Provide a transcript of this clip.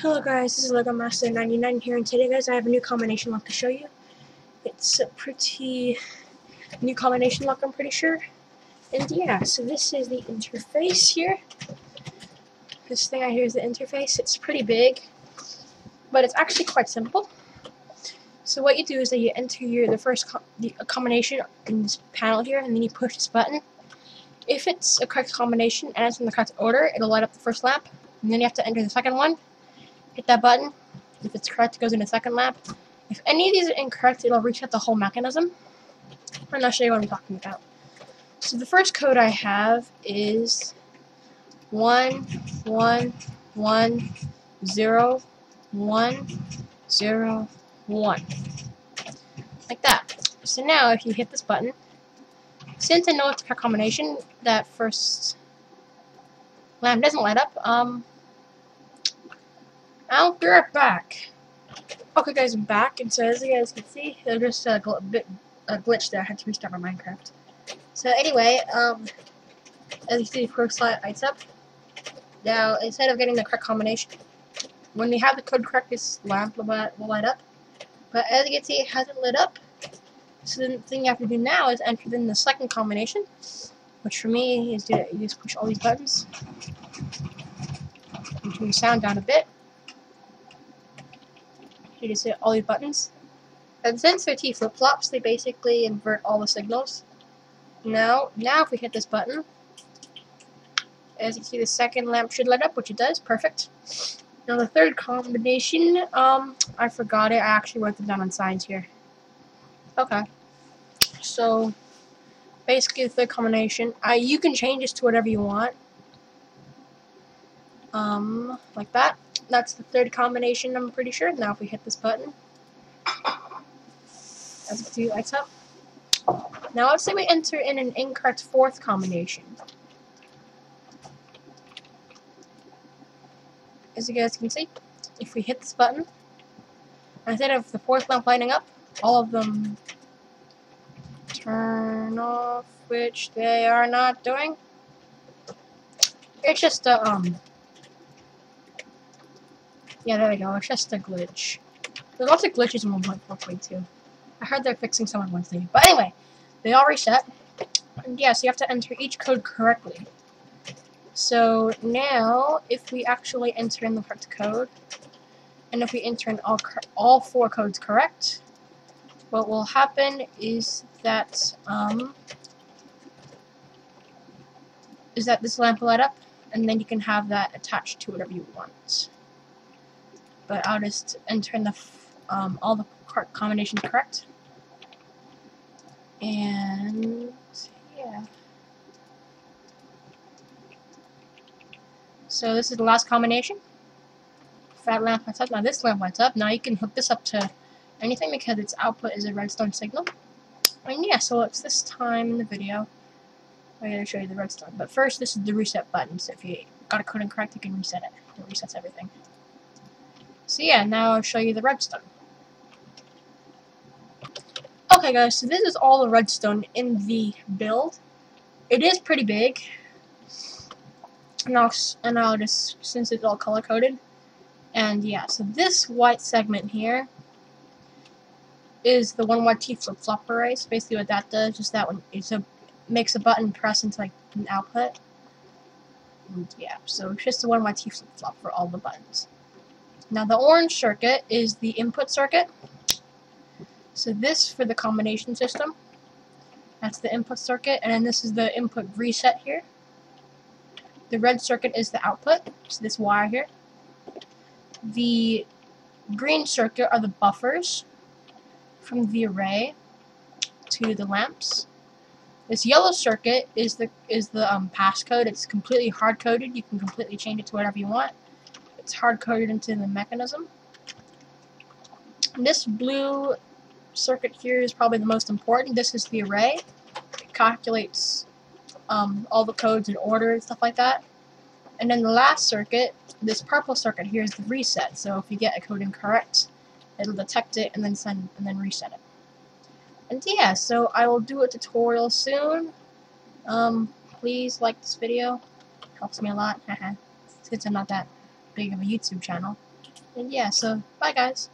Hello guys, this is Legomasta 99 here, and today guys I have a new combination lock to show you. It's a pretty new combination lock, I'm pretty sure. And yeah, so this is the interface here. This thing right here is the interface. It's pretty big, but it's actually quite simple. So what you do is that you enter your the first co the combination in this panel here, and then you push this button. If it's a correct combination and it's in the correct order, it'll light up the first lamp, and then you have to enter the second one. Hit that button. If it's correct, it goes in the second lamp. If any of these are incorrect, it'll reset the whole mechanism. And I'll show you what I'm talking about. So the first code I have is one one one zero one zero one like that. So now if you hit this button, since I know it's a combination, that first lamp doesn't light up, um, I'll be right back. Okay guys, I'm back, and so as you guys can see, there's just a, gl bit, a glitch there, I had to restart my Minecraft. So anyway, um, as you see, first lights up. Now, instead of getting the correct combination, when we have the code correct, this lamp will light up. But as you can see, it hasn't lit up. So the thing you have to do now is enter in the second combination, which for me is to you just push all these buttons. You turn the sound down a bit. You just hit all these buttons. And since they're T flip-flops, they basically invert all the signals. Now, now if we hit this button, as you see the second lamp should light up, which it does, perfect. Now the third combination, um, I forgot it, I actually wrote them down on signs here. Okay. So, basically the third combination, I, you can change this to whatever you want. Um, like that. That's the third combination, I'm pretty sure. Now if we hit this button, as you see, lights up. Now let's say we enter in an incorrect fourth combination. As you guys can see, if we hit this button, instead of the fourth lamp lighting up, all of them turn off, which they are not doing. It's just a, um, yeah, there we go, it's just a glitch. There's lots of glitches in 1.4.2. I heard they're fixing some on Wednesday. But anyway, they all reset. And yeah, so you have to enter each code correctly. So now, if we actually enter in the correct code, and if we enter in all, all four codes correct, what will happen is that, um, is that this lamp will light up, and then you can have that attached to whatever you want. But I'll just enter in the, um, all the combinations correct. And yeah. So this is the last combination. That lamp went up. Now this lamp went up. Now you can hook this up to anything because its output is a redstone signal. And yeah, so it's this time in the video. I'm going to show you the redstone. But first, this is the reset button. So if you got a code incorrect, you can reset it. It resets everything. So yeah, now I'll show you the redstone. Okay guys, so this is all the redstone in the build. It is pretty big. And I'll, and I'll just, since it's all color coded. And yeah, so this white segment here is the one white T flip flop array. So basically what that does is that one it's a makes a button press into like an output. And yeah, so it's just the one white T flip flop for all the buttons. Now the orange circuit is the input circuit. So this for the combination system. That's the input circuit, and then this is the input reset here. The red circuit is the output, so this wire here. The green circuit are the buffers from the array to the lamps. This yellow circuit is the is the um, passcode. It's completely hard coded. You can completely change it to whatever you want. It's hard coded into the mechanism. This blue circuit here is probably the most important. This is the array. It calculates um, all the codes in order and stuff like that. And then the last circuit, this purple circuit here is the reset. So if you get a code incorrect, it'll detect it and then send and then reset it. And yeah, so I will do a tutorial soon. Um, please like this video. Helps me a lot. Since I'm not that big of a YouTube channel. And yeah, so bye guys.